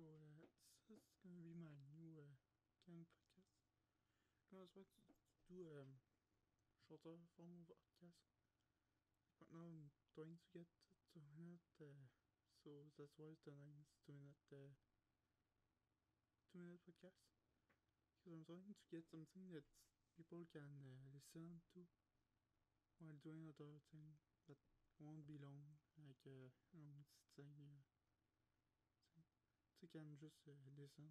So this is gonna be my new uh, of podcast. Gonna try to do um, shorter form of podcast. Right now I'm trying to get to two minute, uh, so that's why the name is two minute, uh, two minute podcast. Because I'm trying to get something that people can uh, listen to while doing other thing that won't be long, like uh, long thing. Can just uh, listen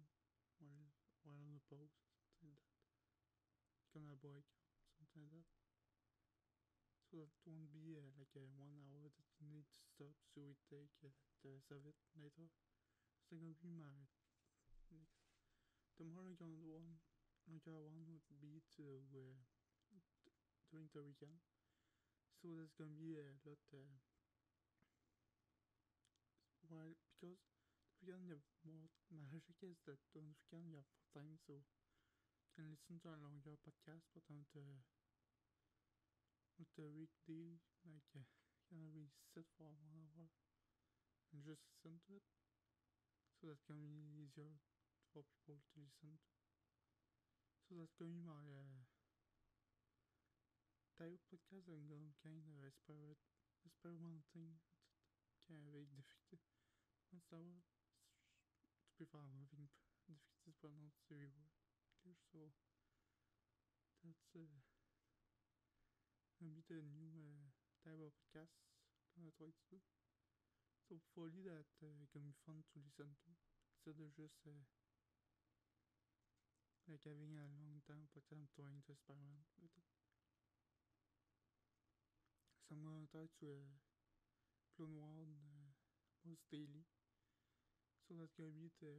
while while on the pause, something like that. You can break, something like that. So that won't be uh, like one hour that you need to stop so we take uh, the save it later. So gonna be my next. I gonna one, got one would be to uh, during the weekend. So there's gonna be a lot. Uh, while because have more magic that on the weekend you have time, so can listen to a longer podcast. But on the with the weekday, like uh, can really sit for one hour and just listen to it. So that can be easier for people to listen to. So that's gonna be my uh, type podcast I'm going kind of experiment, experimenting avec difficulté. On savoir, tu de prononcer les words. English, so that's uh, gonna be the new uh, type of podcast gonna try to do. So hopefully that uh, can be fun to listen to instead of just uh, like having a long time podcast I'm trying to experiment with it. So I'm gonna try to uh, one uh, almost daily. So that's gonna be the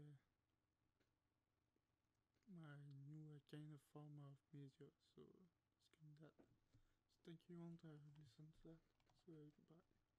my new kind of form of media. So it's gonna be that. So thank you all to listen to that. So goodbye.